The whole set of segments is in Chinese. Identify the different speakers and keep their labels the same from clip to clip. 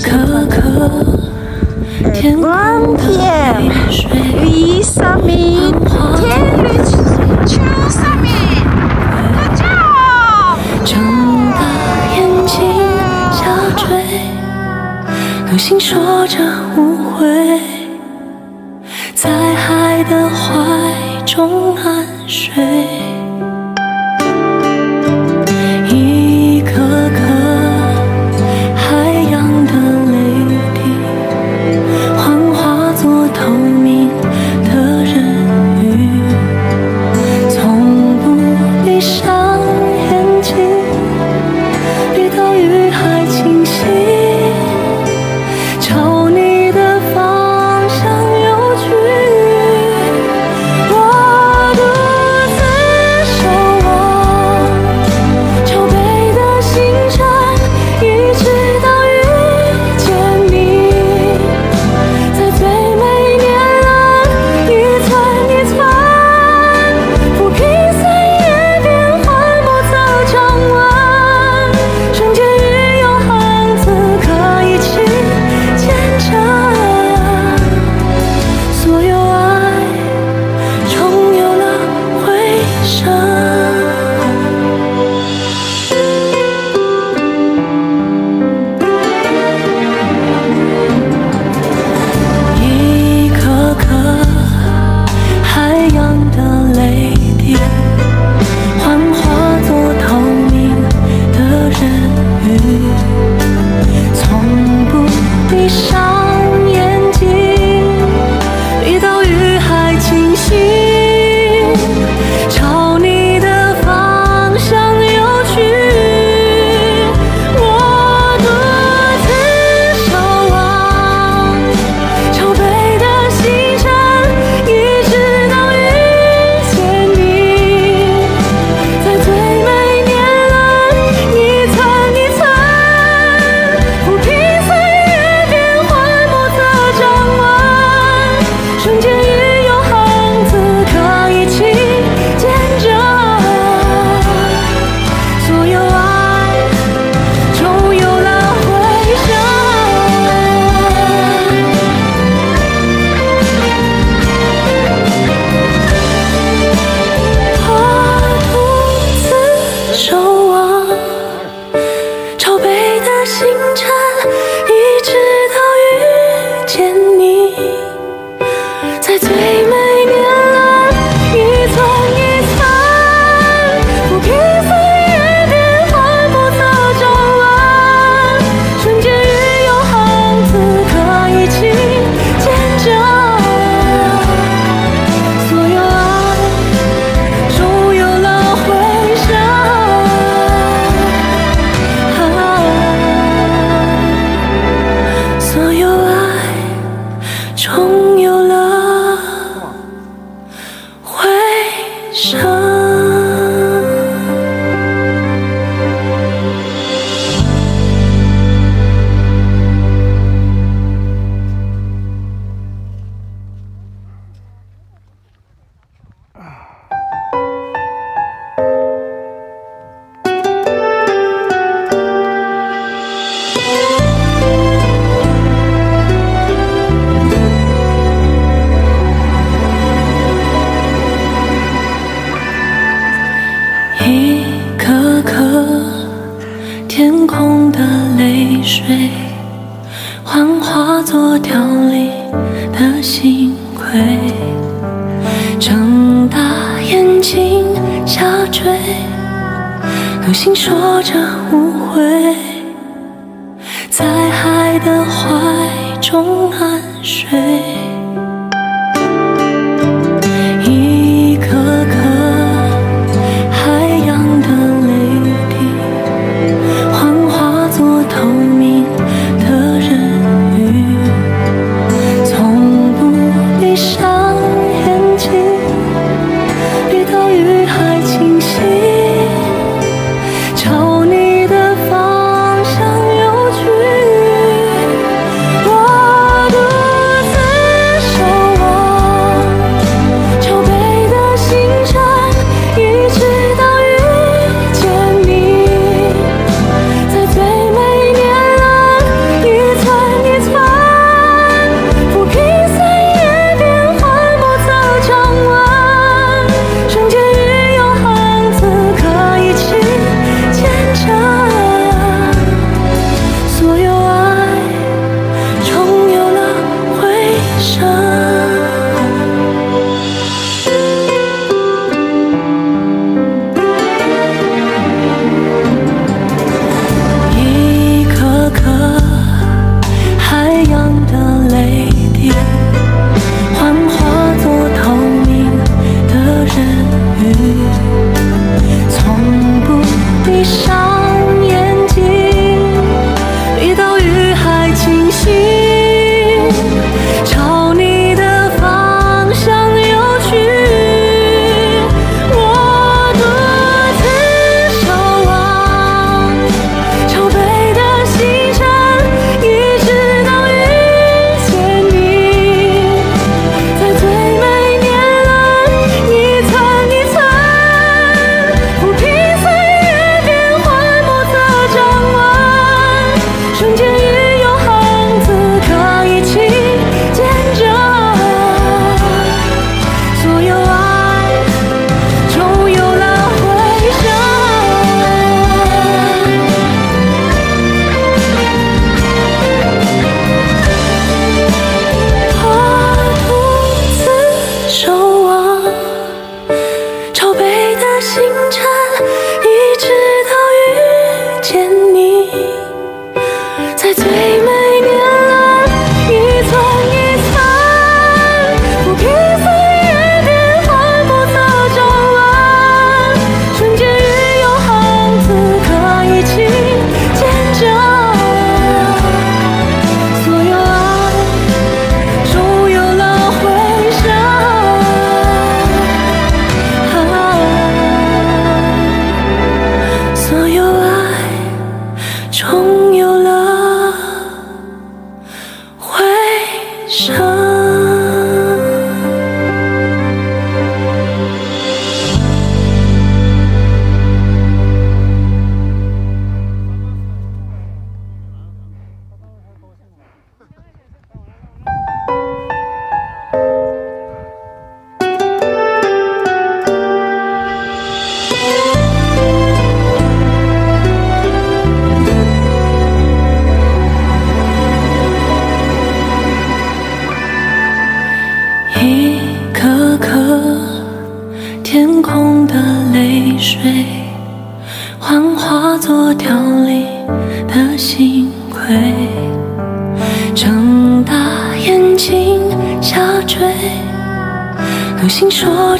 Speaker 1: 分钟会发生什么？光天雨上面，天绿秋上面，大家好。
Speaker 2: 睁大眼睛下坠，流星说着无悔，在海的怀中安睡。幻化作凋零的星轨，睁大眼睛下坠，流星说着无悔。在海的怀中安睡。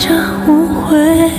Speaker 2: 着无悔，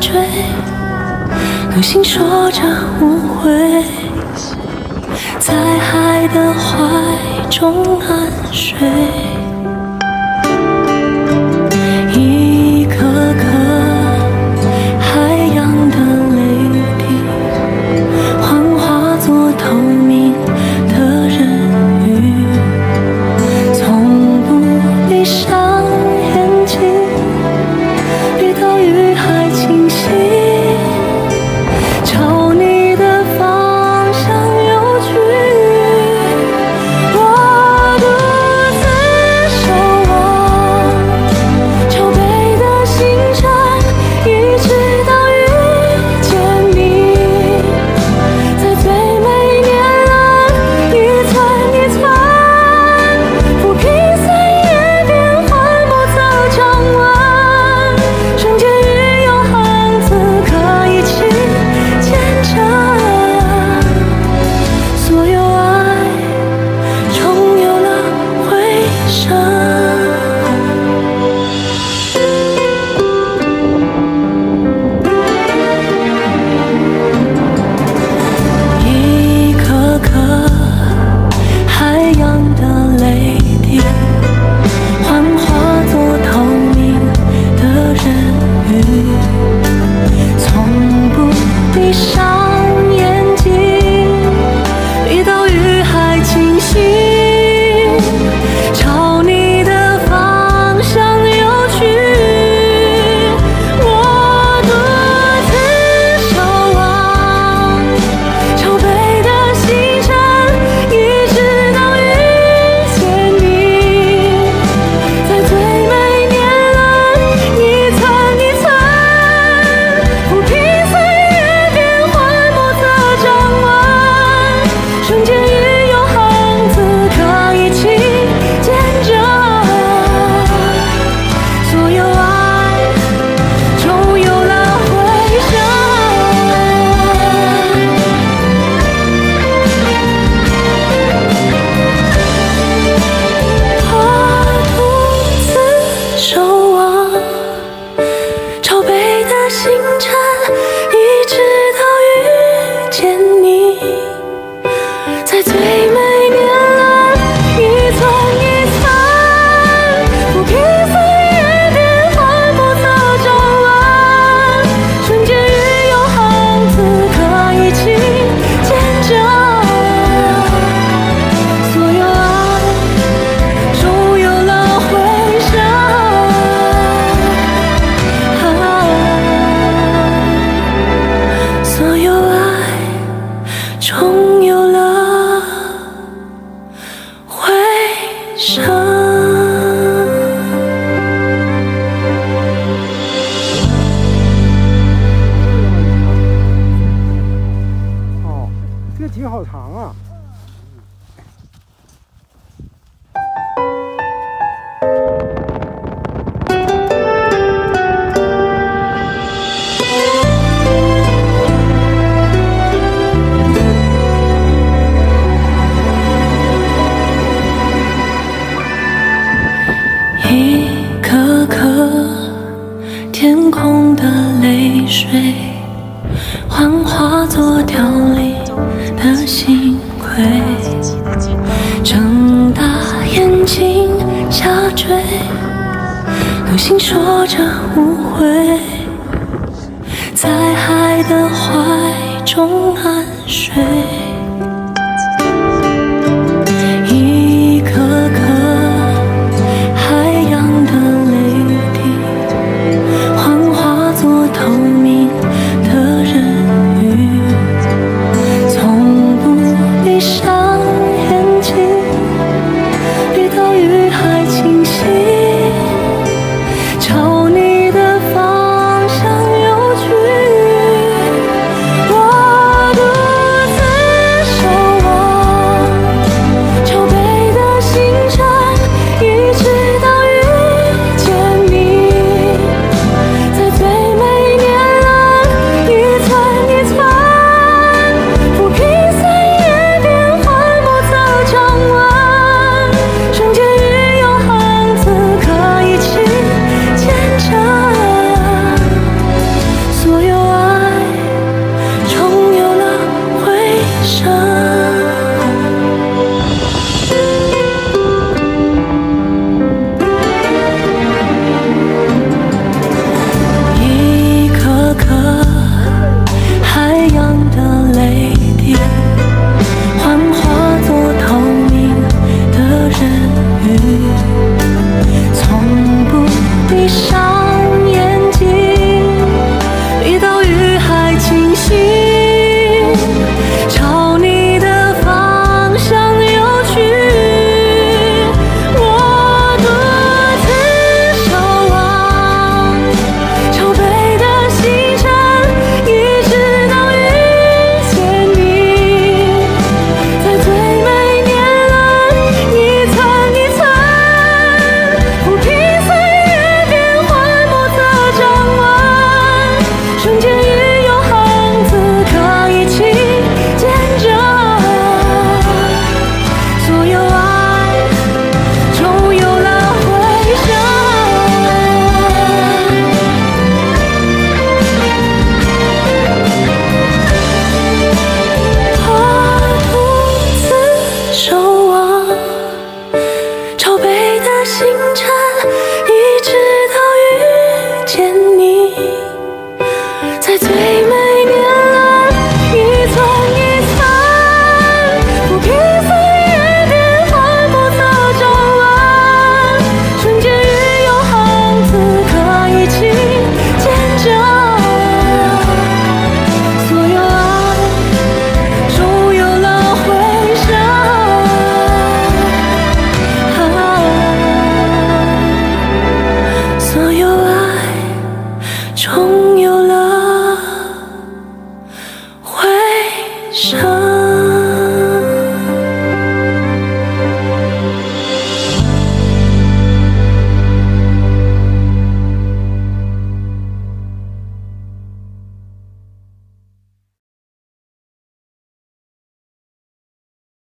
Speaker 2: 追流星，说着
Speaker 3: 无悔，在海的怀中
Speaker 2: 安睡。冲。天空的泪水，幻化作凋零的星轨。睁大眼睛下坠，流星说着无悔，在海的怀中安睡。